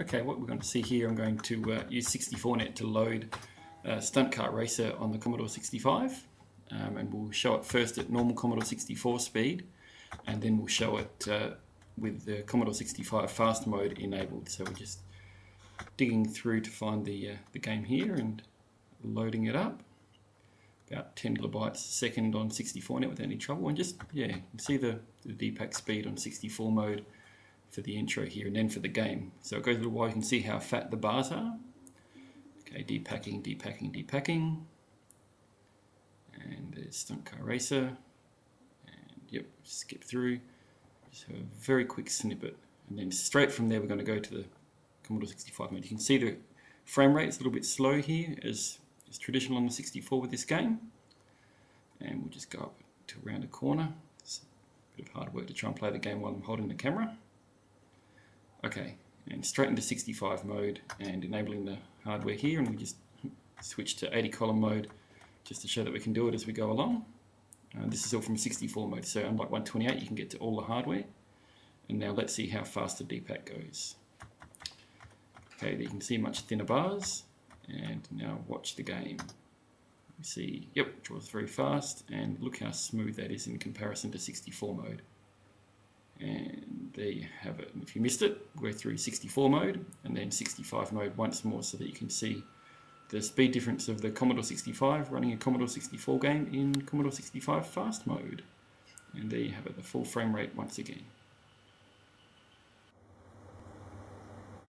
Okay, what we're going to see here, I'm going to uh, use 64net to load uh, Stunt Car Racer on the Commodore 65. Um, and we'll show it first at normal Commodore 64 speed, and then we'll show it uh, with the Commodore 65 fast mode enabled. So we're just digging through to find the, uh, the game here and loading it up. About 10 kilobytes a second on 64net without any trouble. And just, yeah, you can see the, the depack speed on 64 mode for the intro here and then for the game. So it goes a little while, you can see how fat the bars are. Okay, depacking, depacking, depacking. And there's Stunt Car Racer. And yep, skip through. Just a very quick snippet. And then straight from there we're going to go to the Commodore 65 mode. You can see the frame rate is a little bit slow here as is traditional on the 64 with this game. And we'll just go up to around a corner. It's a bit of hard work to try and play the game while I'm holding the camera. Okay, and straight into 65 mode and enabling the hardware here and we just switch to 80 column mode just to show that we can do it as we go along. Uh, this is all from 64 mode, so unlike 128 you can get to all the hardware. And now let's see how fast the depack goes. Okay, you can see much thinner bars. And now watch the game. See, yep, draws very fast, and look how smooth that is in comparison to 64 mode. And there you have it. If you missed it, go through 64 mode and then 65 mode once more so that you can see the speed difference of the Commodore 65 running a Commodore 64 game in Commodore 65 fast mode. And there you have it, the full frame rate once again.